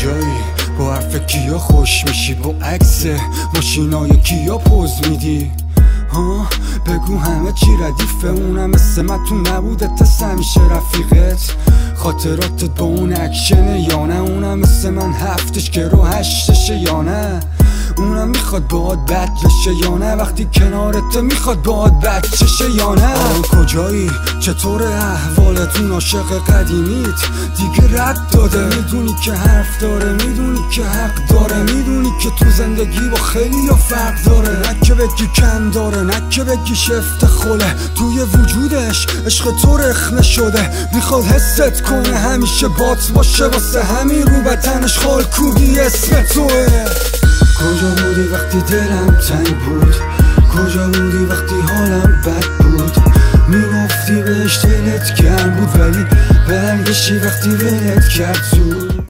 کجایی؟ با حرف کیا خوش میشی؟ با عکس ماشینای کیا پوز میدی؟ ها؟ بگو همه چی ردیفه اونم مثل من تو نبوده تا همیشه رفیقت. خاطراتت با اون اکشن یا نه؟ اونم مثل من هفتش که رو هشتشه یا نه؟ اونم می‌خواد باهات بد. بشه یا نه وقتی کنارت می‌خواد باهات بد. چشه یا نه کجایی؟ چطور احوالتون عاشق قدیمیت؟ دیگه رد داده. می‌دونی که حرف داره می‌دونی که حق داره. می‌دونی که تو زندگی با خیلی یا فرق داره. نه که بگی کم داره نه که بگی شفت خوله. توی وجودش عشق تو رخنه شده. می‌خواد حست کنه همیشه بات باشه. واسه همین رو بتنش خال کوبی اسم توه. کجا وقتی دلم تنگ بود؟ کجا بودی وقتی حالم بد بود؟ می‌گفتی بهش دلت گرم بود ولی برگشتی وقتی ولت کرد زود.